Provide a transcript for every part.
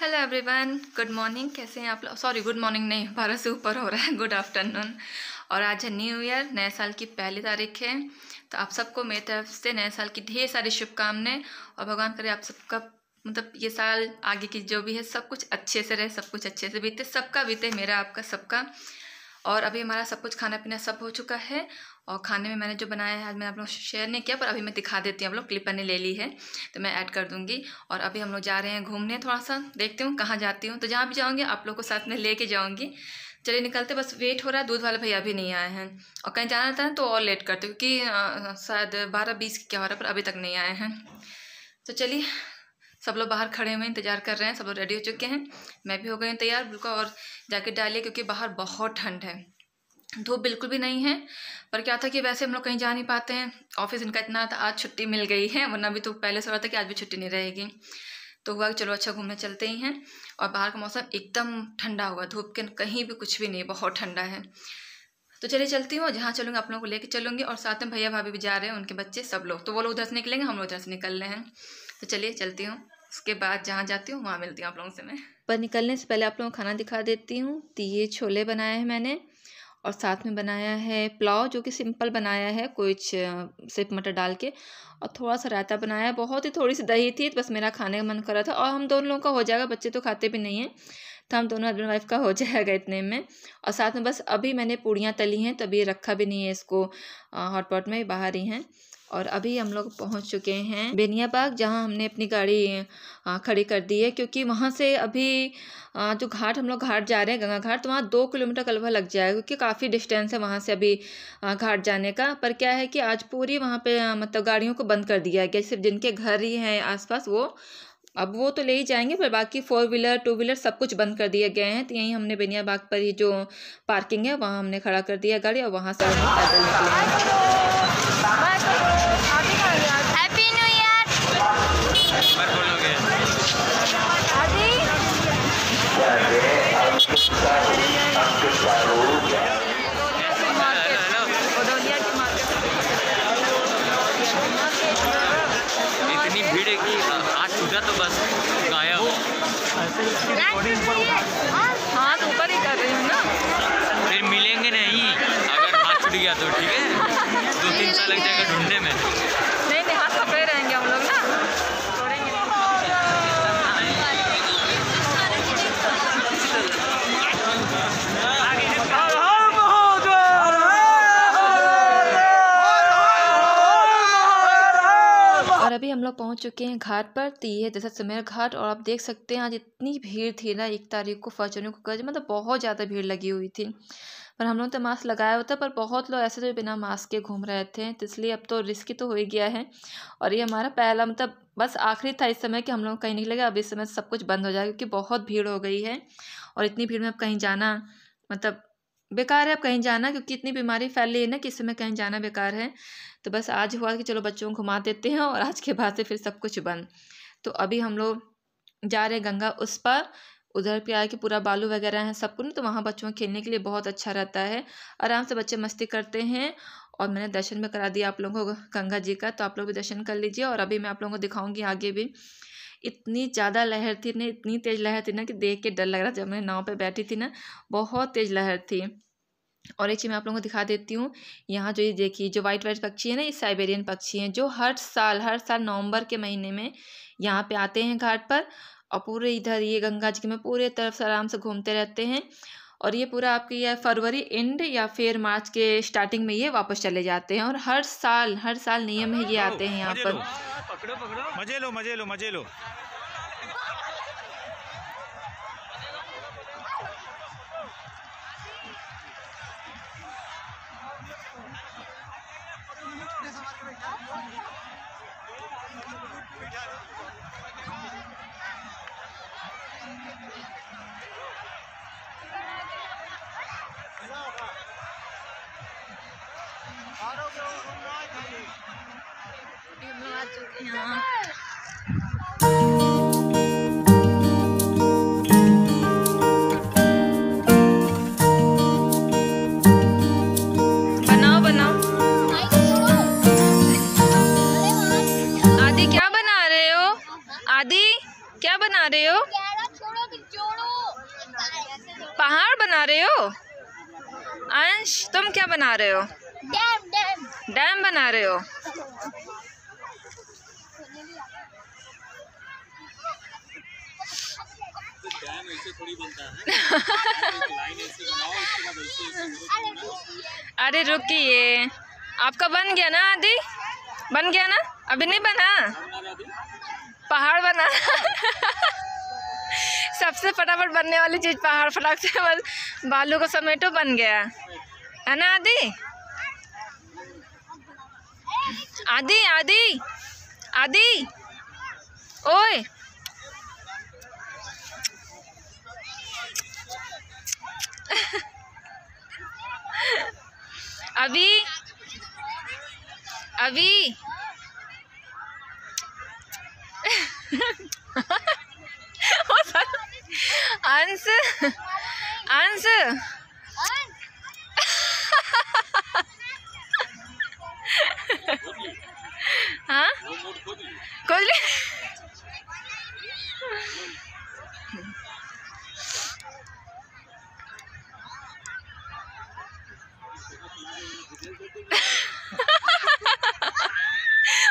Hello everyone good morning कैसे हैं आप लोग? सॉरी गुड मॉर्निंग नहीं. बारह से ऊपर हो रहा है. गुड आफ्टरनून और आज है न्यू ईयर नए साल की पहली तारीख है. तो आप सबको मेरी तरफ़ से नए साल की ढेर सारी शुभकामनाएँ और भगवान करे आप सबका मतलब ये साल आगे की जो भी है, सब कुछ अच्छे से रहे, सब कुछ अच्छे से बीते, सबका बीते, मेरा आपका, सबका। और अभी हमारा सब कुछ खाना पीना सब हो चुका है और खाने में मैंने जो बनाया है, आज मैंने आप लोग शेयर नहीं किया, पर अभी मैं दिखा देती हूँ आप लोग, क्लिप मैंने ले ली है तो मैं ऐड कर दूँगी। और अभी हम लोग जा रहे हैं घूमने थोड़ा सा देखती हूँ कहाँ जाती हूँ। तो जहाँ भी जाऊँगी, आप लोग को साथ में लेके जाऊँगी। चलिए निकलते, बस वेट हो रहा है, दूध वाले भैया अभी नहीं आए हैं। और कहीं जाना था तो और लेट करते, क्योंकि शायद बारह बीस क्या हो रहा है, पर अभी तक नहीं आए हैं। तो चलिए सब लोग बाहर खड़े हुए इंतज़ार कर रहे हैं, सब लोग रेडी हो चुके हैं। मैं भी हो गई हूँ तैयार, बिल्कुल, और जैकेट डालिए क्योंकि बाहर बहुत ठंड है। धूप बिल्कुल भी नहीं है, पर क्या था कि वैसे हम लोग कहीं जा नहीं पाते हैं। ऑफ़िस इनका इतना था, आज छुट्टी मिल गई है, वरना भी तो पहले से रहा था कि आज भी छुट्टी नहीं रहेगी। तो हुआ कि चलो अच्छा घूमने चलते ही हैं, और बाहर का मौसम एकदम ठंडा हुआ, धूप के कहीं भी कुछ भी नहीं, बहुत ठंडा है। तो चलिए चलती हूँ, जहाँ चलूँगी आप लोगों को लेके चलूँगी, और साथ में भैया भाभी भी जा रहे हैं, उनके बच्चे, सब लोग। तो वो लोग उधर से निकलेंगे, हम लोग उधर से निकल रहे हैं। तो चलिए चलती हूँ। उसके बाद जहाँ जाती हूँ, वहाँ मिलती हूँ आप लोगों से मैं। पर निकलने से पहले आप लोगों को खाना दिखा देती हूँ। तो ये छोले बनाए हैं मैंने और साथ में बनाया है पुलाव, जो कि सिंपल बनाया है, कुछ सिर्फ़ मटर डाल के। और थोड़ा सा रायता बनाया है बहुत ही थोड़ी सी दही थी, बस मेरा खाने का मन कर रहा था। और हम दोनों लोगों का हो जाएगा, बच्चे तो खाते भी नहीं हैं। तो हम दोनों हस्बैंड वाइफ का हो जाएगा इतने में। और साथ में बस अभी मैंने पूड़ियाँ तली हैं तभी रखा भी नहीं है इसको हॉटपॉट में बाहर ही हैं। और अभी हम लोग पहुँच चुके हैं बेनिया बाग, जहाँ हमने अपनी गाड़ी खड़ी कर दी है। क्योंकि वहाँ से अभी जो घाट, हम लोग घाट जा रहे हैं, गंगा घाट तो वहाँ दो किलोमीटर का लगभग लग जाएगा, क्योंकि काफ़ी डिस्टेंस है वहाँ से अभी घाट जाने का। पर क्या है कि आज पूरी वहाँ पे मतलब गाड़ियों को बंद कर दिया गया सिर्फ़ जिनके घर ही हैं आसपास, वो अब वो तो ले ही जाएँगे पर बाकी फोर व्हीलर टू व्हीलर सब कुछ बंद कर दिए गए हैं। तो यहीं हमने बेनिया बाग पर ही जो पार्किंग है वहाँ हमने खड़ा कर दिया गाड़ी और वहाँ से हम पैदल निकले। हाँ तो ऊपर ही कर रही हूँ ना। फिर मिलेंगे नहीं। अगर हाथ छूट गया तो ठीक है? दो तीन साल लग जाएगा ढूँढने में। नहीं नहीं हाथ पकड़े रहेंगे हम लोग ना। अभी हम लोग पहुँच चुके हैं घाट पर तो ये है जैसा सुमेर घाट और आप देख सकते हैं आज इतनी भीड़ थी ना एक तारीख को फॉर्चूनर को कर मतलब बहुत ज़्यादा भीड़ लगी हुई थी। पर हम लोग तो मास्क लगाया था पर बहुत लोग ऐसे तो बिना मास्क के घूम रहे थे तो इसलिए अब तो रिस्क तो हो ही गया है। और ये हमारा पहला मतलब बस आखिरी था इस समय कि हम लोग कहीं निकलेगा अब इस समय सब कुछ बंद हो जाएगा क्योंकि बहुत भीड़ हो गई है। और इतनी भीड़ में अब कहीं जाना मतलब बेकार है, अब कहीं जाना, क्योंकि इतनी बीमारी फैल रही है ना कि इस समय कहीं जाना बेकार है। तो बस आज हुआ कि चलो बच्चों को घुमा देते हैं और आज के बाद से फिर सब कुछ बंद। तो अभी हम लोग जा रहे गंगा, उस पर। उधर पे आके पूरा बालू वगैरह है, सब कुछ। तो वहाँ बच्चों को खेलने के लिए बहुत अच्छा रहता है। आराम से बच्चे मस्ती करते हैं। और मैंने दर्शन भी करा दिया आप लोगों को गंगा जी का तो आप लोग भी दर्शन कर लीजिए और अभी मैं आप लोगों को दिखाऊँगी आगे भी। इतनी ज़्यादा लहर थी ना, इतनी तेज़ लहर थी ना कि देख के डर लग रहा था। जब मैं नाव पर बैठी थी ना, बहुत तेज़ लहर थी। और एक चीज़ मैं आप लोगों को दिखा देती हूँ, यहाँ जो ये देखिए, जो वाइट वाइट पक्षी है ना, ये साइबेरियन पक्षी हैं, जो हर साल हर साल नवंबर के महीने में यहाँ पे आते हैं घाट पर और पूरे इधर ये गंगा जी के, में पूरे तरफ़ से आराम से घूमते रहते हैं। और ये पूरा आपके यह फरवरी एंड या फिर मार्च के स्टार्टिंग में ये वापस चले जाते हैं और हर साल हर साल नियम है ये आते हैं यहाँ पर। मज़े लो मज़े लो मज़े लो। बनाओ बनाओ आदि क्या बना रहे हो? आदि क्या बना रहे हो? पहाड़ बना रहे हो? अंश तुम क्या बना रहे हो? Dam dam. डैम बना रहे हो? अरे रुकिए आपका बन गया ना आदि? बन गया ना? अभी नहीं बना? पहाड़ बना। सबसे फटाफट बनने वाली चीज़ पहाड़ फटाक से, बस बालू को समेटो बन गया। है ना, आदि? आदि आदि आदि, ओए। अभी अभी अंश अंश हाँ खोल ले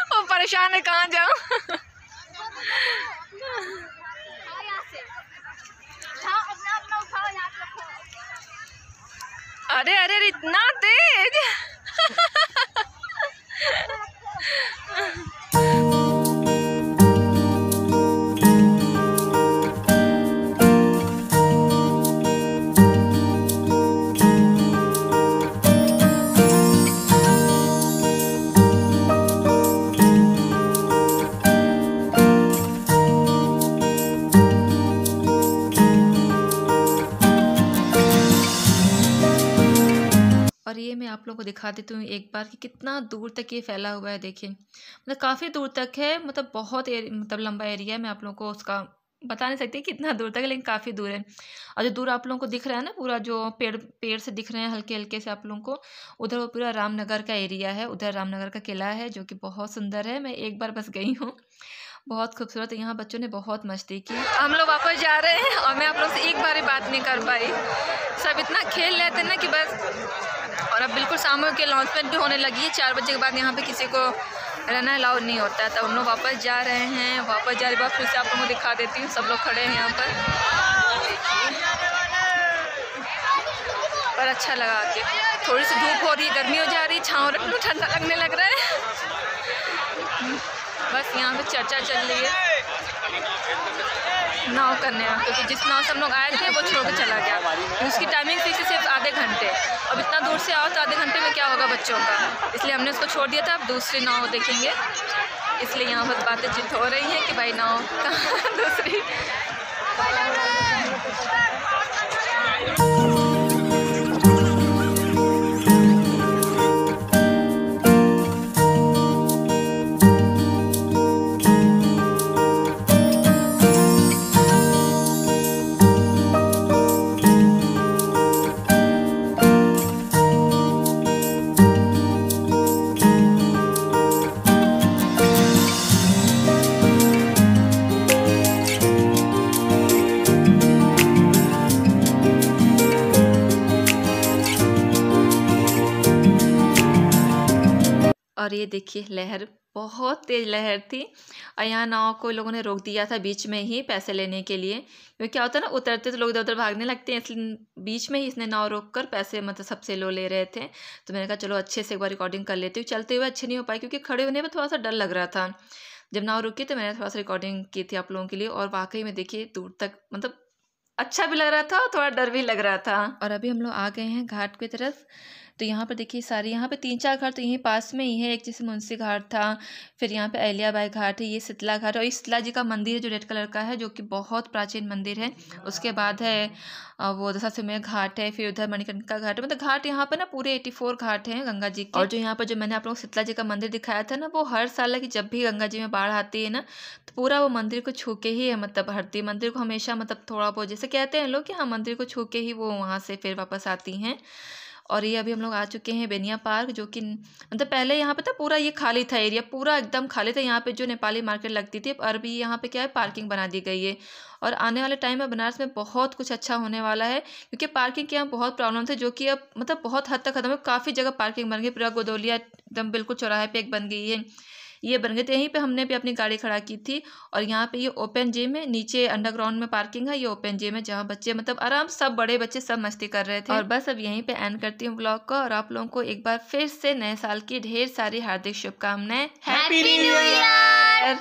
वो परेशान है कहाँ जाऊँ उठाओ यहाँ से उठाओ अपना अपना उठाओ यहाँ पे रखो अरे अरे इतना आप लोगों को दिखा देती हूँ एक बार कि कितना दूर तक ये फैला हुआ है देखिए। मतलब काफ़ी दूर तक है मतलब बहुत एरि, मतलब लंबा एरिया है मैं आप लोगों को उसका बता नहीं सकती कितना दूर तक है लेकिन काफ़ी दूर है। और जो दूर आप लोगों को दिख रहा है ना पूरा जो पेड़ पेड़ से दिख रहे हैं हल्के हल्के से आप लोगों को उधर वो पूरा रामनगर का एरिया है उधर रामनगर का किला है जो कि बहुत सुंदर है मैं एक बार बस गई हूँ। बहुत खूबसूरत यहाँ बच्चों ने बहुत मस्ती की। हम लोग वापस जा रहे हैं और मैं आप लोग से एक बार ही बात नहीं कर पाई। सब इतना खेल लेते ना कि बस और बिल्कुल शाम के लॉन्चमेंट भी होने लगी है। चार बजे के बाद यहाँ पे किसी को रहना अलाउड नहीं होता है। तो हम लोग वापस जा रहे हैं। वापस जा रहे बाद फिर से आप लोगों को दिखा देती हूँ। सब लोग खड़े हैं यहाँ पर। पर अच्छा लगा के थोड़ी सी धूप हो रही है। गर्मी हो जा रही छाँव रख लो। ठंडा लगने लग रहा है। बस यहाँ पे चर्चा चल रही है। नाव करने में क्योंकि जिस नाव से हम लोग आए थे, वो छोड़ कर चला गया। उसकी टाइमिंग फिक्स सिर्फ़ आधे घंटे। अब इतना दूर से आओ तो आधे घंटे में क्या होगा बच्चों का? इसलिए हमने उसको छोड़ दिया था, अब दूसरी नाव देखेंगे। इसलिए यहाँ बहुत बातें जिद हो रही है कि भाई नाव कहाँ दूसरी? और ये देखिए लहर, बहुत तेज़ लहर थी। और यहाँ नाव को लोगों ने रोक दिया था बीच में ही पैसे लेने के लिए। क्योंकि क्या होता है ना, उतरते तो लोग इधर उधर भागने लगते हैं, इसलिए बीच में ही इसने नाव रोक कर पैसे मतलब सबसे लो ले रहे थे। तो मैंने कहा, चलो अच्छे से एक बार रिकॉर्डिंग कर लेती हूँ। चलते हुए अच्छे नहीं हो पाए क्योंकि खड़े होने में थोड़ा सा डर लग रहा था। जब नाव रुकी तो मैंने थोड़ा सा रिकॉर्डिंग की थी आप लोगों के लिए और वाकई में देखिए दूर तक मतलब अच्छा भी लग रहा था और थोड़ा डर भी लग रहा था। और अभी हम लोग आ गए हैं घाट की तरफ़। तो यहाँ पर देखिए सारी यहाँ पर तीन चार घाट तो यहीं पास में ही है एक जैसे मुंशी घाट था फिर यहाँ पर अहलियाबाई घाट है ये शीतला घाट और इस शीतला जी का मंदिर है जो रेड कलर का है जो कि बहुत प्राचीन मंदिर है। उसके बाद है वो दशाश्वमेध घाट है फिर उधर मणिकर्णिका घाट है मतलब घाट यहाँ पर ना पूरे एटी फोर घाट हैं गंगा जी के। और जो यहाँ पर जो मैंने आप लोग शीतला जी का मंदिर दिखाया था ना वो हर साल है कि जब भी गंगा जी में बाढ़ आती है ना तो पूरा वो मंदिर को छू के ही है मतलब हरती मंदिर को हमेशा मतलब थोड़ा बहुत जैसे कहते हैं लोग कि हाँ मंदिर को छू के ही वो वहाँ से फिर वापस आती हैं। और ये अभी हम लोग आ चुके हैं बेनिया पार्क, जो कि मतलब पहले यहाँ पे था, पूरा ये खाली था एरिया, पूरा एकदम खाली था। यहाँ पे जो नेपाली मार्केट लगती थी और अभी यहाँ पे क्या है, पार्किंग बना दी गई है। और आने वाले टाइम में बनारस में बहुत कुछ अच्छा होने वाला है, क्योंकि पार्किंग के यहाँ बहुत प्रॉब्लम थे, जो कि अब मतलब बहुत हद तक खत्म है। काफ़ी जगह पार्किंग बन गई, पूरा गोदौलिया एकदम बिल्कुल चौराहे पर एक बन गई है। ये बन गए थे। यहीं पे हमने भी अपनी गाड़ी खड़ा की थी और यहाँ पे ये ओपन जिम है। नीचे अंडरग्राउंड में पार्किंग है। ये ओपन जिम है जहाँ बच्चे मतलब आराम सब बड़े बच्चे सब मस्ती कर रहे थे। और बस अब यहीं पे एंड करती हूँ ब्लॉग को और आप लोगों को एक बार फिर से नए साल की ढेर सारी हार्दिक शुभकामनाएँ। Happy new year